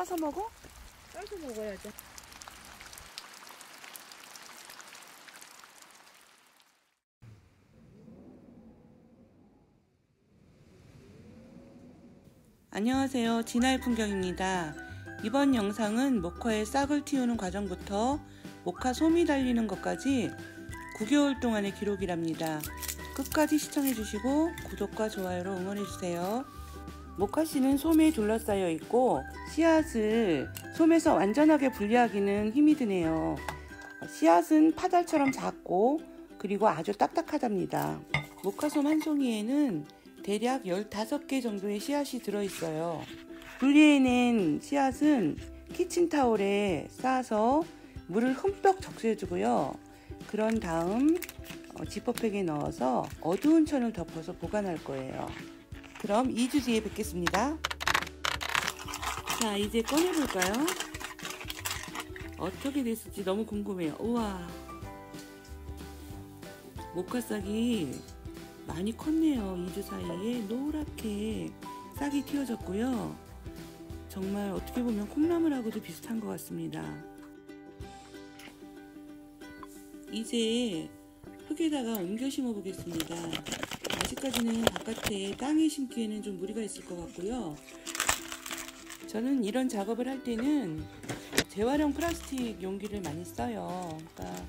까서 먹어? 까서 먹어야죠. 안녕하세요. 진화의 풍경입니다. 이번 영상은 모카의 싹을 틔우는 과정부터 모카 솜이 달리는 것까지 9개월 동안의 기록이랍니다. 끝까지 시청해주시고 구독과 좋아요로 응원해주세요. 모카씨는 솜에 둘러싸여 있고 씨앗을 솜에서 완전하게 분리하기는 힘이 드네요. 씨앗은 파달처럼 작고 그리고 아주 딱딱하답니다. 모카솜 한 송이에는 대략 15개 정도의 씨앗이 들어있어요. 분리해낸 씨앗은 키친타올에 싸서 물을 흠뻑 적셔주고요. 그런 다음 어, 지퍼백에 넣어서 어두운 천을 덮어서 보관할 거예요. 그럼 2주 뒤에 뵙겠습니다. 자, 이제 꺼내볼까요? 어떻게 됐을지 너무 궁금해요. 우와. 모카싹이 많이 컸네요. 2주 사이에 노랗게 싹이 틔워졌고요. 정말 어떻게 보면 콩나물하고도 비슷한 것 같습니다. 이제 흙에다가 옮겨 심어 보겠습니다. 아직까지는 바깥에 땅에 심기에는 좀 무리가 있을 것 같고요. 저는 이런 작업을 할 때는 재활용 플라스틱 용기를 많이 써요. 그러니까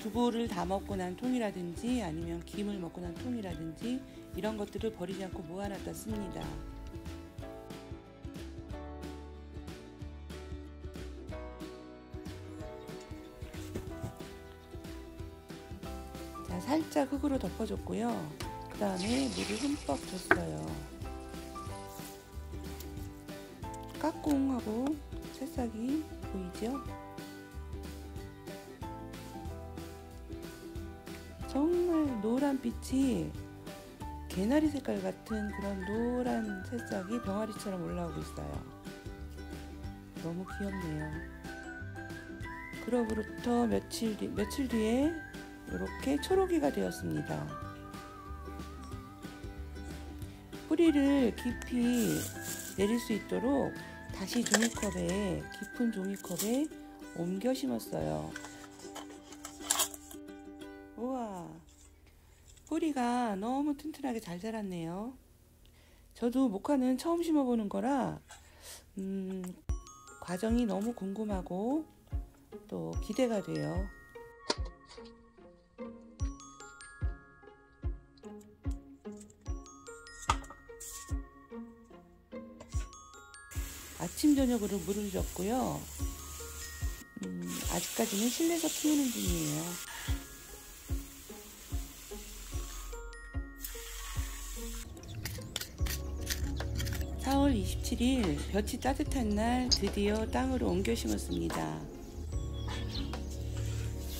두부를 다 먹고 난 통이라든지 아니면 김을 먹고 난 통이라든지 이런 것들을 버리지 않고 모아놨다 씁니다. 자, 살짝 흙으로 덮어줬고요. 그 다음에 물을 흠뻑 줬어요. 까꿍하고 새싹이 보이죠? 정말 노란 빛이 개나리 색깔 같은 그런 노란 새싹이 병아리처럼 올라오고 있어요. 너무 귀엽네요. 그로부터 며칠, 뒤, 며칠 뒤에 이렇게 초록이가 되었습니다. 뿌리를 깊이 내릴 수 있도록 다시 종이컵에 깊은 종이컵에 옮겨 심었어요. 우와 뿌리가 너무 튼튼하게 잘 자랐네요. 저도 모카는 처음 심어보는 거라 음, 과정이 너무 궁금하고 또 기대가 돼요. 아침 저녁으로 물을 줬고요. 음, 아직까지는 실내에서 키우는 중이에요. (4월 27일) 볕이 따뜻한 날 드디어 땅으로 옮겨 심었습니다.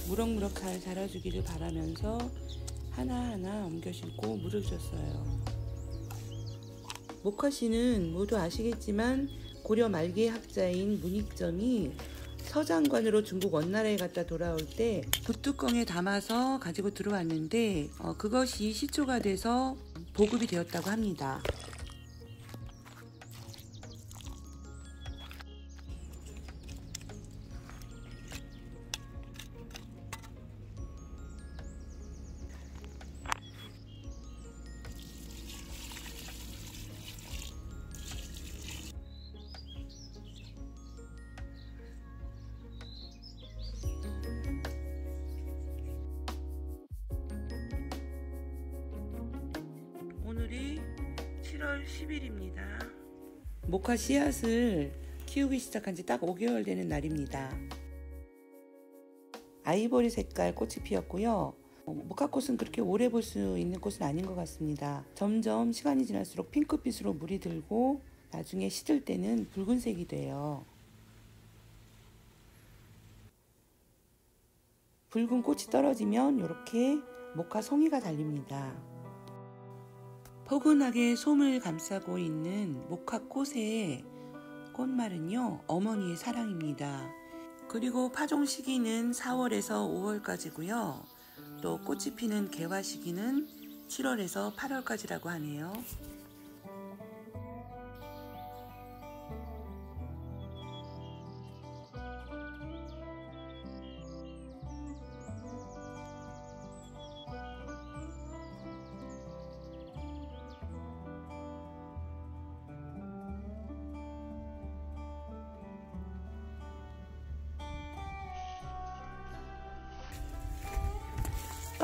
무럭무럭 잘 자라주기를 바라면서 하나하나 옮겨 심고 물을 줬어요. 모카씨는 모두 아시겠지만 고려 말기의 학자인 문익점이 서장관으로 중국 원나라에 갔다 돌아올 때 붓뚜껑에 담아서 가지고 들어왔는데 어, 그것이 시초가 돼서 보급이 되었다고 합니다. 오늘이 7월 10일입니다. 모카 씨앗을 키우기 시작한 지 딱 5개월 되는 날입니다. 아이보리 색깔 꽃이 피었고요. 어, 모카꽃은 그렇게 오래 볼 수 있는 꽃은 아닌 것 같습니다. 점점 시간이 지날수록 핑크빛으로 물이 들고 나중에 시들 때는 붉은색이 돼요. 붉은 꽃이 떨어지면 이렇게 모카 송이가 달립니다. 포근하게 솜을 감싸고 있는 모카꽃의 꽃말은요, 어머니의 사랑입니다. 그리고 파종 시기는 4월에서 5월까지고요. 또 꽃이 피는 개화 시기는 7월에서 8월까지라고 하네요.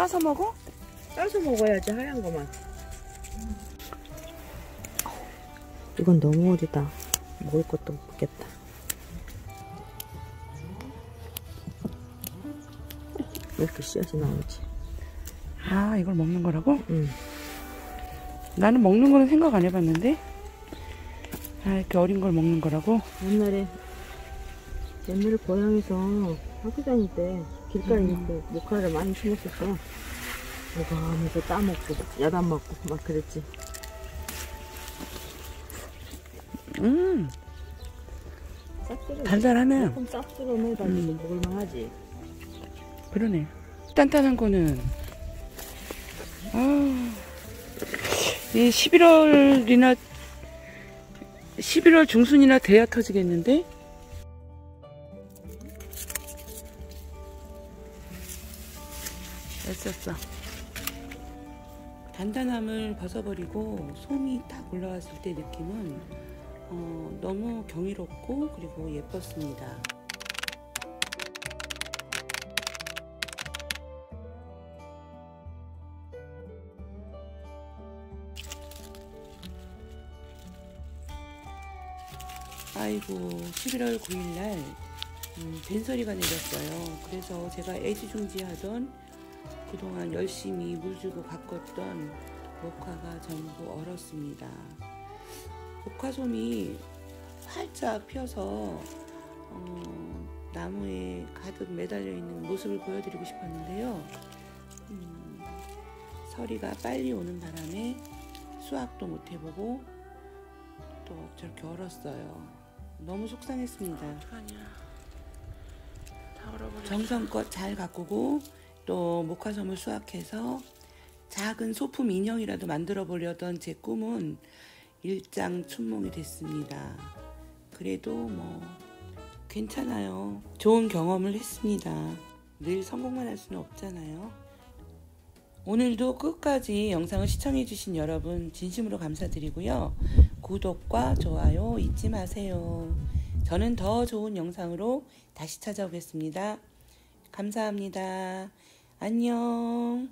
까서 먹어? 따서 먹어야지 하얀 거만. 이건 너무 어리다. 먹을 것도 없겠다. 왜 이렇게 씨앗이 나오지? 아 이걸 먹는 거라고? 응. 나는 먹는 거는 생각 안 해봤는데 아 이렇게 어린 걸 먹는 거라고? 옛날에 옛날에 고향에서 학교 다닐 때 길가에 이렇게 모카를 많이 심었었어. 하면서 따먹고 야단 먹고 막 그랬지. 음 쌉쓸어. 달달하네 조금 쌉쓸어내가지고 먹을만하지. 그러네 단단한 거는 아, 이 11월이나 11월 중순이나 돼야 터지겠는데? 단단함을 벗어버리고 솜이 딱 올라왔을 때 느낌은 어, 너무 경이롭고 그리고 예뻤습니다. 아이고 11월 9일날 음, 벤소리가 내렸어요. 그래서 제가 애지중지하던 그동안 열심히 물주고 가꿨던 목화가 전부 얼었습니다. 목화솜이 활짝 펴서 어, 나무에 가득 매달려 있는 모습을 보여드리고 싶었는데요. 음, 서리가 빨리 오는 바람에 수확도 못 해보고 또 저렇게 얼었어요. 너무 속상했습니다. 정성껏 잘 가꾸고 또 목화솜을 수확해서 작은 소품 인형이라도 만들어 보려던 제 꿈은 일장 춘몽이 됐습니다. 그래도 뭐 괜찮아요. 좋은 경험을 했습니다. 늘 성공만 할 수는 없잖아요. 오늘도 끝까지 영상을 시청해주신 여러분 진심으로 감사드리고요. 구독과 좋아요 잊지 마세요. 저는 더 좋은 영상으로 다시 찾아오겠습니다. 감사합니다. 안녕.